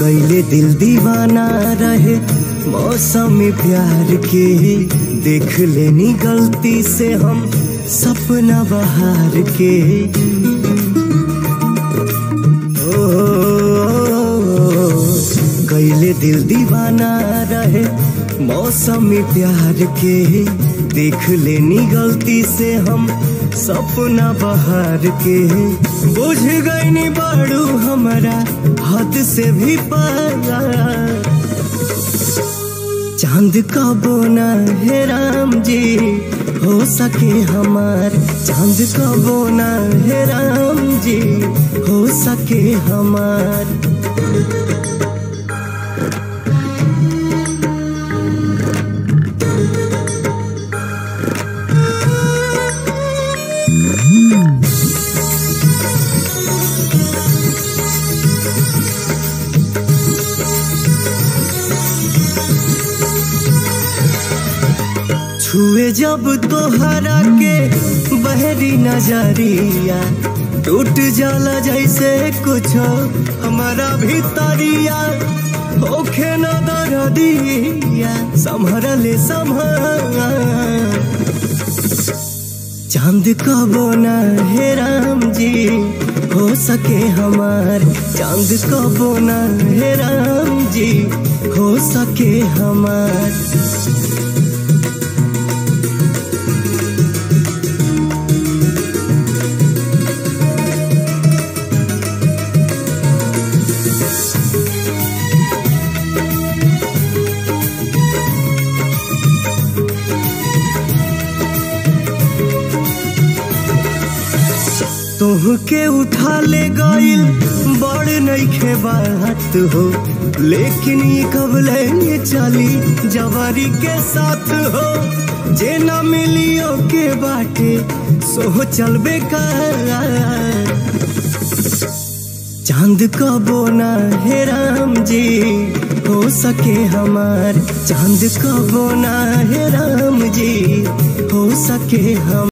कैले दिल दीवाना रहे, मौसम प्यार के देख लेनी गलती से हम सपना बहार के कैले दिल दीवाना रहे। मौसम प्यार के, देख लेनी गलती से हम सपना बहार के। बुझ गईनी बाड़ू हमारा, हद से भी पारा चाँद का बोना है राम जी, हो सके हमार। चाँद का बोना है राम जी, हो सके हमार। छुए जब तोहरा के बहरी नज़रिया, टूट जाला जैसे कुछ हमारा भीतरिया होखे न दरदिया संभरले संभर। चाँद का बोना है राम जी, हो सके हमार। चाँद का बोना है राम जी, हो सके हमार। तोहके उठा ले गईल बड़ नईखे बात हो। लेकिन ये कब लेंगे चली, जवारी के साथ हो। जे न मिलियो के बाटे सो चल बेकार। चाँद का बोना है राम जी, हो सके हमार। चाँद का बोना है राम जी, हो सके हम